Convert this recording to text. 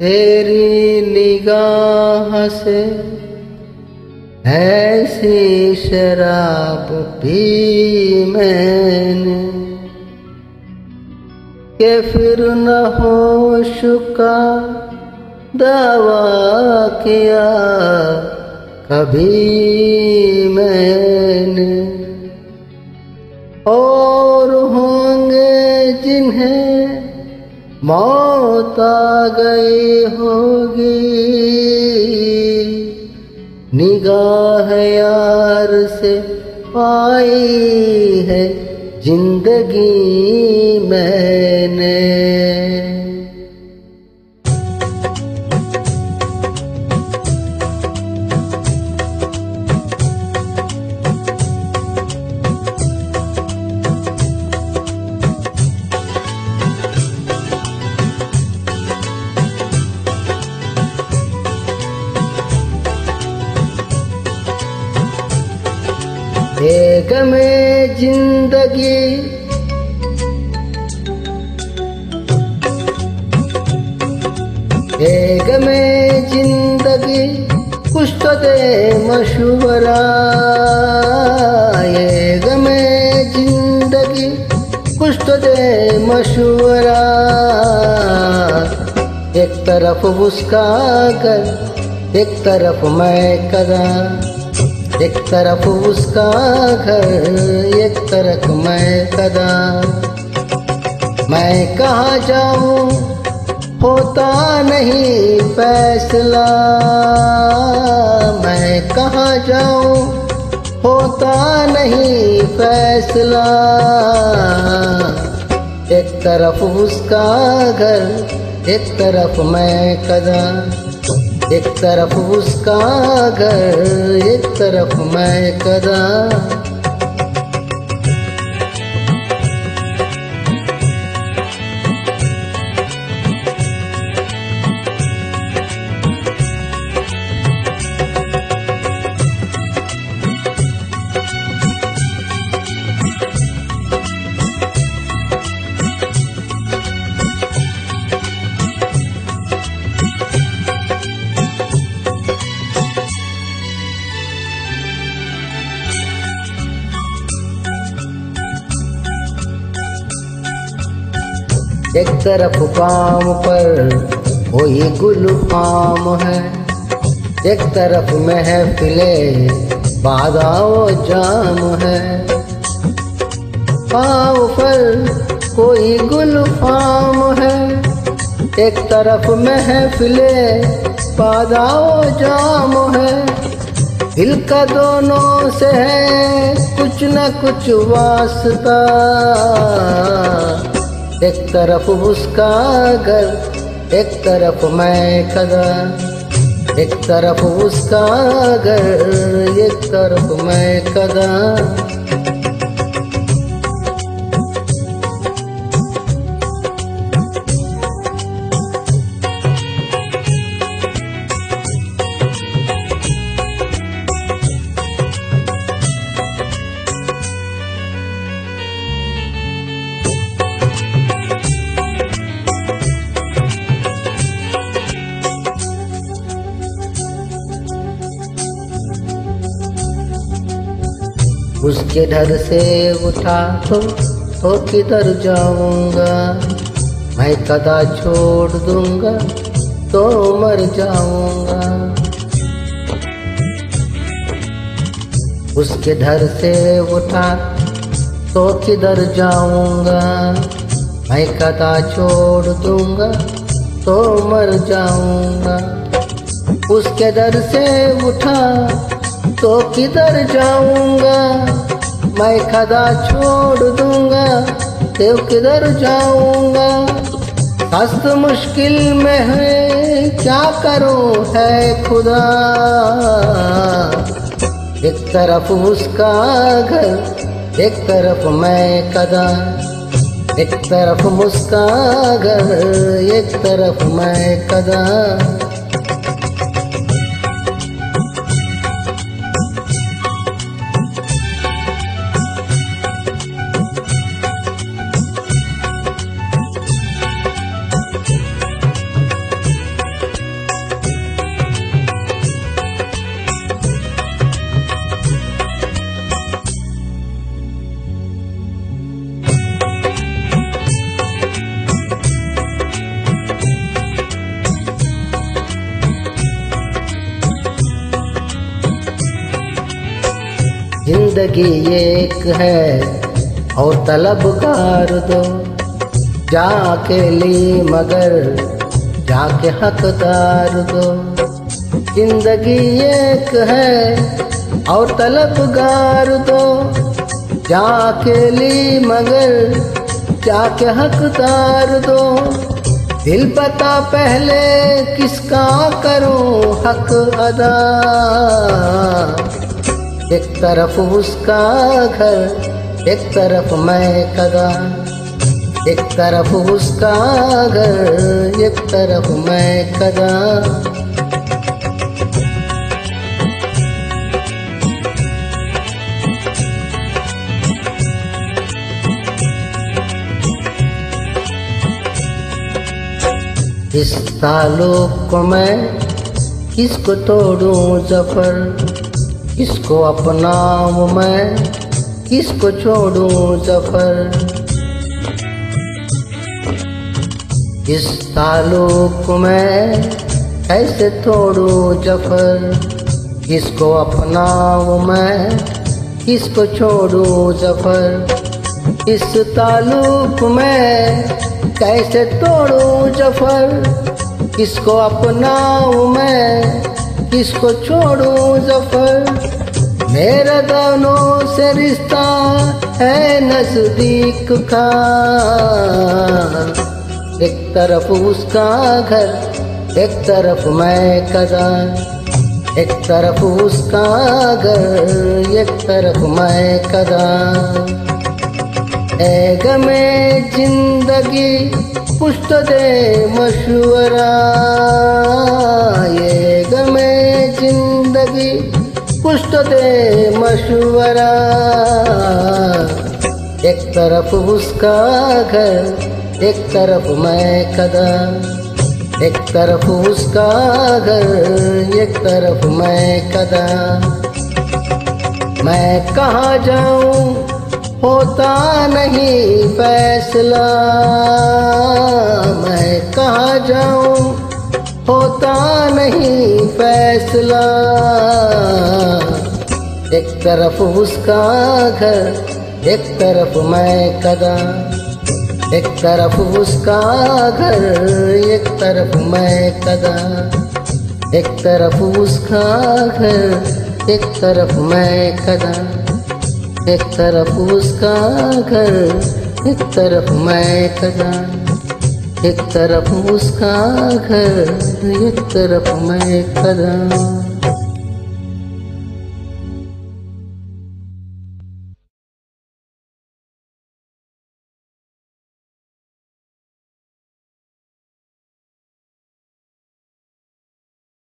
तेरी निगाह से ऐसी शराब पी मैंने, के फिर न होश का दावा किया कभी मैंने। और मौत आ गई होगी। निगाह यार से आई है ज़िंदगी मैंने। एक में ज़िंदगी। एक में ज़िंदगी कुछ तो दे मशवरा। एक में ज़िंदगी कुछ तो दे मशवरा। एक तरफ़ उसका घर एक तरफ़ मैं कदा एक तरफ़ उसका घर, एक तरफ़ मैं कदा मैं कहा जाऊँ, होता नहीं फैसला। मैं कहा जाऊँ, होता नहीं फैसला। एक तरफ़ उसका घर, एक तरफ़ मैं कदा एक तरफ़ उसका घर एक तरफ़ मैं कदा एक तरफ़ पाम पर कोई गुल फाम है। एक तरफ़ महफिले बादाओ जाम है। पाँव पर कोई गुल फाम है। एक तरफ़ महफिले बादाओ जाम है। दिल का दोनों से है कुछ न कुछ वास्ता। एक तरफ़ उसका घर, एक तरफ़ मैं खदा एक तरफ़ उसका घर, एक तरफ़ मैं कदा उसके डर से उठा तो तो किधर जाऊँगा? मैं कदा छोड़ दूँगा तो मर जाऊँगा। उसके डर से उठा तो किधर जाऊँगा? मैं कदा छोड़ दूँगा तो मर जाऊँगा। उसके डर से उठा तो किधर जाऊँगा? मैं खदा छोड़ दूँगा तो किधर जाऊँगा? हस्त मुश्किल में है, क्या करूँ है खुदा? एक तरफ़ उसका घर, एक तरफ़ मैं कदा एक तरफ़ मुस्का घर, एक तरफ़ मैं कदा ज़िंदगी एक है और तलब तलबगार दो। जाके ली मगर, जाके हकदार दो। ज़िंदगी एक है और तलबगार दो। जाके ली मगर, जाके हकदार दो। दिल पता पहले किसका करूँ हक अदा। एक तरफ़ उसका घर, एक तरफ़ मैं कदा एक तरफ़ उसका घर, एक तरफ़ मैं कदा इस ताल्लुक को मैं किसको तोड़ूं ज़फ़र? किसको अपनाऊं मैं? किसको छोड़ूं ज़फ़र इस ताल्लुक में कैसे तोड़ूं ज़फ़र? किसको अपनाऊं मैं? किसको छोड़ू ज़फ़र? इस ताल्लुक में कैसे तोड़ू ज़फ़र? किसको अपनाऊ मैं? किसको छोड़ू ज़फ़र, मेरा दोनों से रिश्ता है नज़दीक का। एक तरफ़ उसका घर, एक तरफ़ मैं कदा एक तरफ़ उसका घर, एक तरफ़ मैं कदा है में ज़िंदगी, पुष्ट दे मशुरा ये पुष्ट दे मशवरा। एक तरफ़ उसका घर, एक तरफ़ मैं कदा एक तरफ़ उसका घर, एक तरफ़ मैं कदा मैं कहाँ जाऊँ, होता नहीं फैसला। मैं कहाँ जाऊँ होता नहीं फैसला। एक तरफ़ उसका घर, एक तरफ़ मैं कदा। एक तरफ़ उसका घर, एक तरफ़ मैं कदा। एक तरफ़ उसका घर, एक तरफ़ मैं कदा। एक तरफ़ उसका घर, एक तरफ़ मैं कदा। एक तरफ़ उसका घर एक तरफ़ मैं कदा